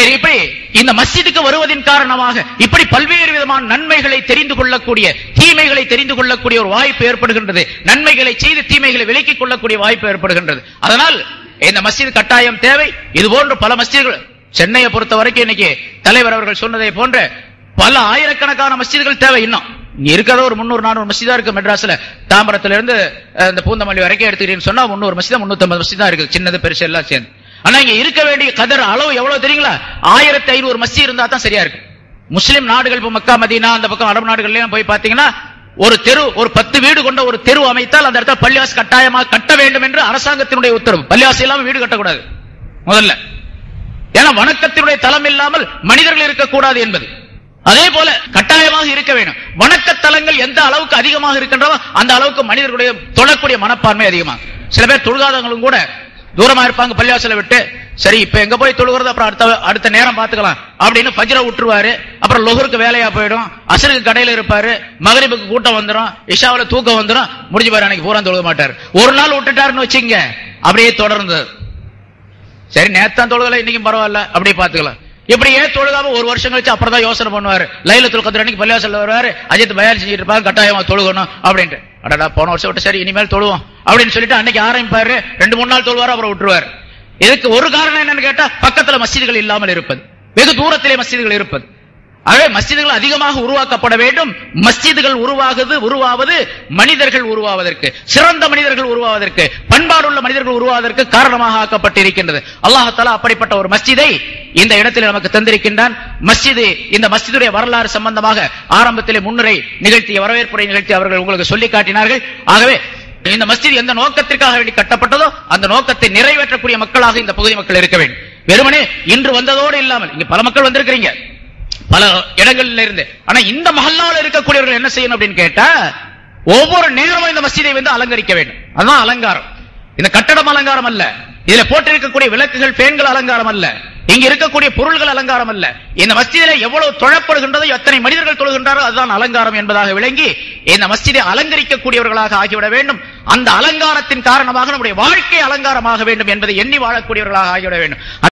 சரி இப்படி இந்த மஸ்ஜிதுக்கு வருவதின் காரணமாக இப்படி பல்வேறு விதமான நன்மைகளை தெரிந்து கொள்ளக்கூடிய தீமைகளை தெரிந்து கொள்ளக்கூடிய ஒரு வாய்ப்பு ஏற்படுகின்றது. நன்மைகளை செய்து தீமைகளை விலக்கிக் கொள்ளக்கூடிய வாய்ப்பு ஏற்படுகின்றது. அதனால் இந்த மஸ்ஜித் கட்டாயம் தேவை. இது போன்ற பல மஸ்ஜிதுகள் சென்னையை பொறுத்த வரைக்கும் இன்னைக்கு தலைவர் அவர்கள் சொன்னதை போன்ற பல ஆயிரக்கணக்கான மஸ்ஜிதுகள் தேவை இன்னும். இங்க ஒரு முன்னூறு நானூறு மஸ்ஜிதா இருக்கு மெட்ராஸ்ல. தாம்பரத்துல இருந்து இந்த பூந்தமல்லி வரைக்கும் எடுத்துக்கிறீங்கன்னு சொன்னா முன்னூறு மசிதா முன்னூத்தி ஐம்பது மசிதா இருக்கு சின்னது பெருசு எல்லாம் சேர்ந்து. ஆனா இங்க இருக்க வேண்டிய கதர் அளவு எவ்வளவு தெரியுங்களா? ஆயிரத்தி ஐநூறு மசி இருந்தா தான் சரியா இருக்கு முஸ்லிம் நாடுகள் இப்ப மக்கா மதீனா அந்த பக்கம் அரபு நாடுகள்லயும் போய் பாத்தீங்கன்னா ஒரு தெரு ஒரு பத்து வீடு கொண்ட ஒரு தெரு அமைத்தால் அந்த இடத்துல பள்ளிவாசி கட்டாயமாக கட்ட வேண்டும் என்று அரசாங்கத்தினுடைய உத்தரவு. பள்ளிவாசி இல்லாமல் வீடு கட்டக்கூடாது. முதல்ல. ஏன்னா வணக்கத்தினுடைய தலம் இல்லாமல் மனிதர்கள் இருக்கக்கூடாது என்பது. அதே போல கட்டாயமாக இருக்க வேண்டும். வணக்கத்தலங்கள் எந்த அளவுக்கு அதிகமாக இருக்கின்றதோ அந்த அளவுக்கு மனிதர்களுடைய தொழக்கூடிய மனப்பான்மை அதிகமாக சில பேர் தொழுகாதவங்களும் கூட தூரமா இருப்பாங்க பள்ளிவாசல விட்டு. சரி இப்ப எங்க போய் தொழுகிறது அப்புறம் அடுத்த அடுத்த நேரம் பாத்துக்கலாம் அப்படின்னு பஜ்ர விட்டுருவாரு. அப்புறம் லொகருக்கு வேலையா போயிடும். அசருக்கு கடையில இருப்பாரு. மகரிபுக்கு கூட்டம் வந்துடும் இஷாவில தூக்கம் வந்துடும் முடிஞ்சு பாரு அன்னைக்கு பூரா தொழுக மாட்டாரு. ஒரு நாள் விட்டுட்டாருன்னு வச்சுங்க அப்படியே தொடர்ந்து. சரி நேத்தான் தொழுகல இன்னைக்கும் பரவாயில்ல. அப்படியே பாத்துக்கலாம் இப்படி ஏன் தொழுகாம ஒரு வருஷம் கழிச்சு அப்புறம் தான் யோசனை பண்ணுவாரு? லைலத்துல் கதிர் அன்னைக்கு வருவார் வருவாரு. அஜித் பயால் செஞ்சுட்டு இருப்பாங்க கட்டாயமா தொழுகணும் அப்படின்ட்டு. அடடா போன வருஷம் விட்டு சரி இனிமேல் தொழுவோம் அப்படின்னு சொல்லிட்டு அன்னைக்கு ஆரம்பிப்பாரு. ரெண்டு மூணு நாள் தொழுவாரு அப்புறம் விட்டுருவாரு. இதுக்கு ஒரு காரணம் என்னன்னு கேட்டா பக்கத்துல மசிதிகள் இல்லாமல் இருப்பது. வெகு தூரத்திலே மசிதிகள் இருப்பது. ஆகவே மஸ்ஜிதுகள் அதிகமாக உருவாக்கப்பட வேண்டும். மஸ்ஜிதுகள் உருவாகுது உருவாவது மனிதர்கள் உருவாவதற்கு சிறந்த மனிதர்கள் உருவாவதற்கு. பண்பாடுள்ள மனிதர்கள் உருவாவதற்கு காரணமாக ஆக்கப்பட்டிருக்கின்றது. அல்லாஹால அப்படிப்பட்ட ஒரு மஸ்ஜிதை இந்த இடத்தில் நமக்கு தந்திருக்கின்றான். மஸ்ஜிது இந்த மஸ்ஜிதுடைய வரலாறு சம்பந்தமாக ஆரம்பத்திலே முன்னுரை நிகழ்த்திய வரவேற்புரை நிகழ்த்தி அவர்கள் உங்களுக்கு சொல்லி காட்டினார்கள். ஆகவே இந்த மஸ்ஜித் எந்த நோக்கத்திற்காக வேண்டி கட்டப்பட்டதோ அந்த நோக்கத்தை நிறைவேற்றக்கூடிய மக்களாக இந்த பகுதி மக்கள் இருக்க வேண்டும். வெறுமனே இன்று வந்ததோடு இல்லாமல் இங்க பல மக்கள் வந்திருக்கிறீங்க. பல இடங்கள்ல இருந்து ஆனா இந்த மஹல்லாவில் இருக்கக்கூடியவர்கள் என்ன செய்யணும் அப்படின்னு கேட்டா ஒவ்வொரு நேரமும் இந்த மஸ்ஜிதை வந்து அலங்கரிக்க வேண்டும். அதுதான் அலங்காரம். இந்த கட்டடம் அலங்காரம் அல்ல. இதுல போட்டிருக்கக்கூடிய விளக்குகள் பேன்கள் அலங்காரம் அல்ல. இங்க இருக்கக்கூடிய பொருள்கள் அலங்காரம் அல்ல. இந்த மஸ்ஜிதில எவ்வளவு தொழப்படுகின்றதோ எத்தனை மனிதர்கள் தொழுகின்றாரோ அதுதான் அலங்காரம் என்பதாக விளங்கி இந்த மஸ்ஜிதை அலங்கரிக்கக்கூடியவர்களாக ஆகிவிட வேண்டும். அந்த அலங்காரத்தின் காரணமாக நம்முடைய வாழ்க்கை அலங்காரமாக வேண்டும் என்பதை எண்ணி வாழக்கூடியவர்களாக ஆகிவிட வேண்டும்.